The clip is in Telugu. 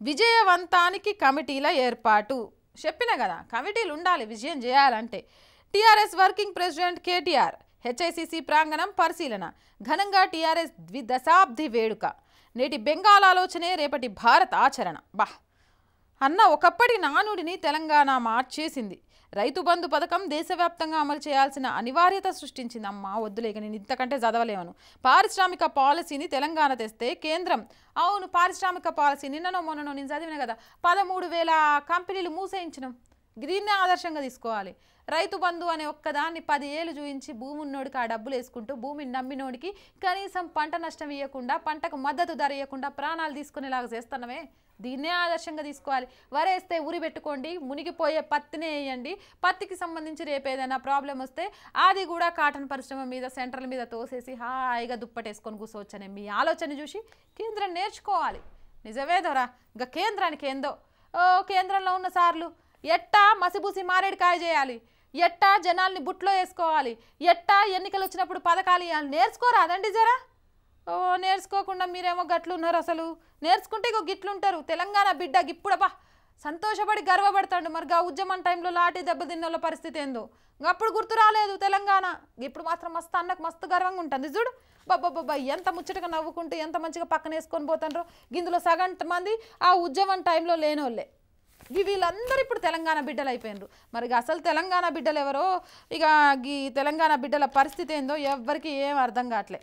విజయవంతానికి కమిటీల ఏర్పాటు. చెప్పిన కదా కమిటీలు ఉండాలి విజయం చేయాలంటే. TRS working president KTR HICC ప్రాంగణం పరిశీలన ఘనంగా టీఆర్ఎస్ ద్విదశాబ్ది వేడుక. నేటి బెంగాల్ ఆలోచనే రేపటి భారత్ ఆచరణ. బా! అన్న ఒకప్పటి నానుడిని తెలంగాణ మార్చేసింది. రైతు బంధు పథకం దేశవ్యాప్తంగా అమలు చేయాల్సిన అనివార్యత సృష్టించింది. అమ్మా వద్దులేక నేను ఇంతకంటే చదవలేను పారిశ్రామిక పాలసీని తెలంగాణ తెస్తే కేంద్రం. అవును పారిశ్రామిక పాలసీ నిన్ననో మొన్ననో నేను చదివిన కదా పదమూడు వేల కంపెనీలు మూసేయించినాం. దీన్నే ఆదర్శంగా తీసుకోవాలి. రైతు బంధు అనే ఒక్కదాన్ని పది ఏళ్ళు చూయించి భూమి ఉన్నోడికి ఆ డబ్బులు వేసుకుంటూ భూమిని నమ్మినోడికి కనీసం పంట నష్టం ఇవ్వకుండా పంటకు మద్దతు ధర ఇవ్వకుండా ప్రాణాలు తీసుకునేలాగా చేస్తున్నామే. దీన్నే ఆదర్శంగా తీసుకోవాలి. వరేస్తే ఉరి పెట్టుకోండి మునిగిపోయే పత్తినే వేయండి. పత్తికి సంబంధించి రేపు ఏదైనా ప్రాబ్లం వస్తే అది కూడా కాటన్ పరిశ్రమ మీద సెంటర్ల మీద తోసేసి హాయిగా దుప్పటేసుకొని కూర్చోవచ్చనే మీ ఆలోచన చూసి కేంద్రం నేర్చుకోవాలి. నిజమేదోరా ఇంకా కేంద్రానికి ఏందో ఓ కేంద్రంలో ఉన్న సార్లు ఎట్టా మసిబూసి మారేడుకాయ చేయాలి? ఎట్టా జనాల్ని బుట్లో వేసుకోవాలి? ఎట్టా ఎన్నికలు వచ్చినప్పుడు పథకాలు ఇవ్వాలి నేర్చుకోరాదండి జరా? ఓ నేర్చుకోకుండా మీరేమో గట్లున్నారు అసలు. నేర్చుకుంటే ఇగో గిట్లుంటారు. తెలంగాణ బిడ్డ గిప్పుడబ్బా సంతోషపడి గర్వపడతాడు. మరి గా ఉద్యమం టైంలో లాఠీ దెబ్బతిన్నోళ్ళ పరిస్థితి ఏందో? ఇంక అప్పుడు గుర్తు రాలేదు తెలంగాణ. ఇప్పుడు మాత్రం మస్తు అన్నకు మస్తు గర్వంగా ఉంటుంది. చూడు. బాబా ఎంత ముచ్చటగా నవ్వుకుంటూ ఎంత మంచిగా పక్కన వేసుకొని పోతాండ్రో. ఇందులో సగం మంది ఆ ఉద్యమం టైంలో లేనోళ్ళే. వీళ్ళందరూ ఇప్పుడు తెలంగాణ బిడ్డలు అయిపోయినారు. మరి అసలు తెలంగాణ బిడ్డలు ఎవరో? ఇక ఈ తెలంగాణ బిడ్డల పరిస్థితి ఏందో ఎవ్వరికి ఏం అర్థం కావట్లే.